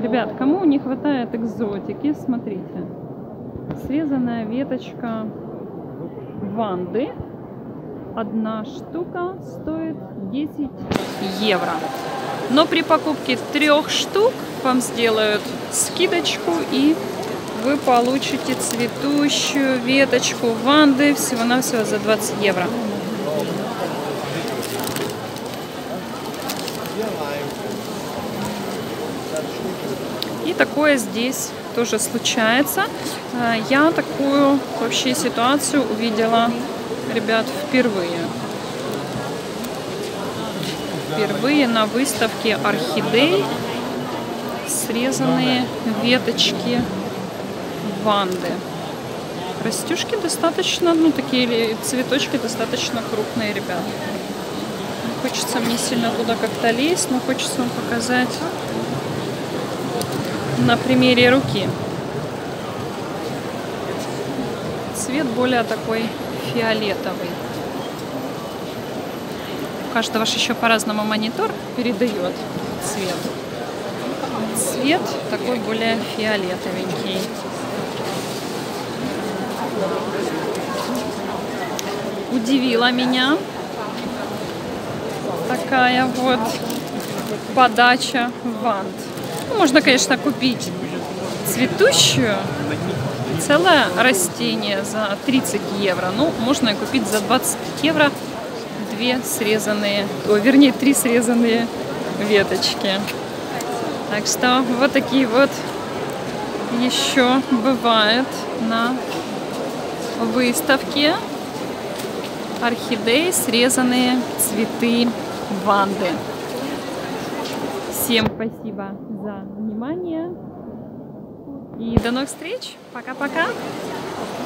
Ребят, кому не хватает экзотики, смотрите. Срезанная веточка ванды. Одна штука стоит 10 евро. Но при покупке трех штук вам сделают скидочку и вы получите цветущую веточку ванды всего-навсего за 20 евро. Такое здесь тоже случается. Э, я такую вообще ситуацию увидела, ребят, впервые. Впервые на выставке орхидей срезанные веточки ванды. Растюшки достаточно, ну такие цветочки достаточно крупные, ребят. Хочется мне сильно туда как-то лезть, но хочется вам показать на примере руки. Цвет более такой фиолетовый. У каждого же еще по-разному монитор передает цвет. Цвет такой более фиолетовенький. Удивила меня такая вот подача вант. Ну, можно, конечно, купить цветущую, целое растение за 30 евро. Ну, можно и купить за 20 евро две срезанные, о, вернее, три срезанные веточки. Так что вот такие вот еще бывают на выставке орхидеи, срезанные цветы ванды. Всем спасибо за внимание. И до новых встреч. Пока-пока.